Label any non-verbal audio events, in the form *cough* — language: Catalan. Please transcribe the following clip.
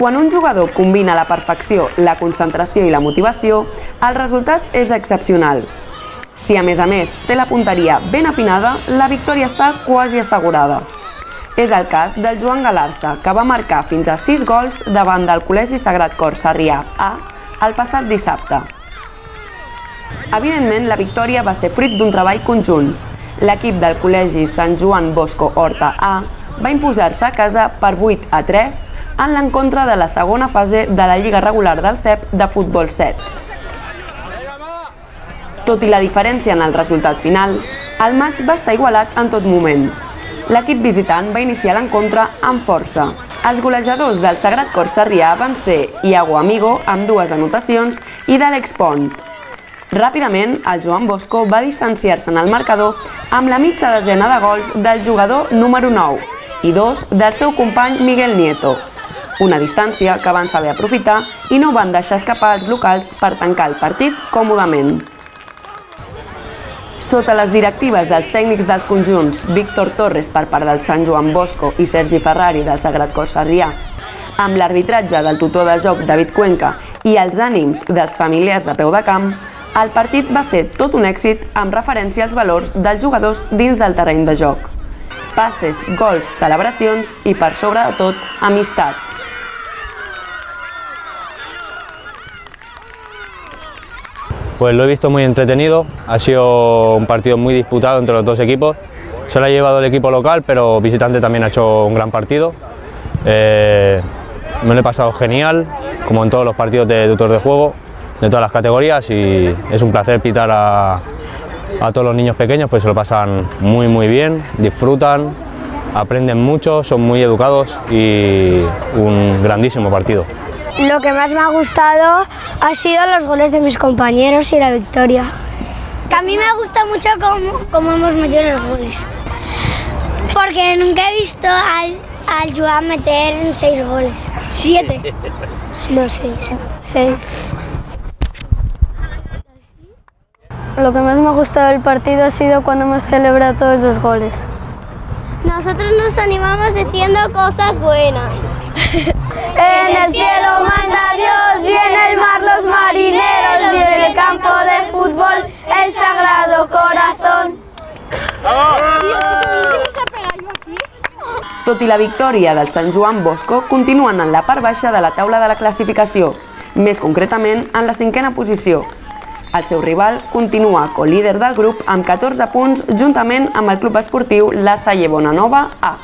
Quan un jugador combina la perfecció la concentració i la motivació, el resultat és excepcional. Si a més a més té la punteria ben afinada, la victòria està quasi assegurada. És el cas del Joan Galarza, que va marcar fins a 6 gols davant del Col·legi Sagrat Cor Sarrià A el passat dissabte. Evidentment, la victòria va ser fruit d'un treball conjunt. L'equip del Col·legi Sant Joan Bosco Horta A va imposar-se a casa per 8 a 3 en l'encontre de la segona fase de la Lliga Regular del CEP de Futbol 7. Tot i la diferència en el resultat final, el maig va estar igualat en tot moment. L'equip visitant va iniciar l'encontre amb força. Els golejadors del Sagrat Cor Sarrià van ser Iago Amigo amb dues anotacions i d'Àlex Pont. Ràpidament, el Joan Bosco va distanciar-se en el marcador amb la mitja desena de gols del jugador número 9 i dos del seu company Miguel Nieto, una distància que van saber aprofitar i no van deixar escapar els locals per tancar el partit còmodament. Sota les directives dels tècnics dels conjunts Víctor Torres per part del Sant Joan Bosco i Sergi Ferrari del Sagrat Cor Sarrià, amb l'arbitratge del tutor de joc David Cuenca i els ànims dels familiars a peu de camp, el partit va ser tot un èxit amb referència als valors dels jugadors dins del terreny de joc. Passes, gols, celebracions i, per sobre de tot, amistat. Pues lo he visto muy entretenido, ha sido un partido muy disputado entre los dos equipos. Se lo ha llevado el equipo local, pero visitante también ha hecho un gran partido. Eh, me lo he pasado genial, como en todos los partidos de tutor de juego, de todas las categorías y es un placer pitar a, a todos los niños pequeños, pues se lo pasan muy muy bien, disfrutan, aprenden mucho, son muy educados y un grandísimo partido. Lo que más me ha gustado ha sido los goles de mis compañeros y la victoria. Que a mí me gusta mucho cómo, cómo hemos metido los goles. Porque nunca he visto al, al Joan meter seis goles. Siete. *laughs* No, seis. Seis. Lo que más me ha gustado del partido ha sido cuando hemos celebrado todos los goles. Nosotros nos animamos diciendo cosas buenas. *laughs* En el cielo manda Dios y en el mar los marineros y en el campo de fútbol el sagrado corazón. Tot i la victòria del Sant Joan Bosco, continuen en la part baixa de la taula de la classificació, més concretament en la cinquena posició. El seu rival continua co-líder del grup amb 14 punts juntament amb el club esportiu La Salle Bonanova A.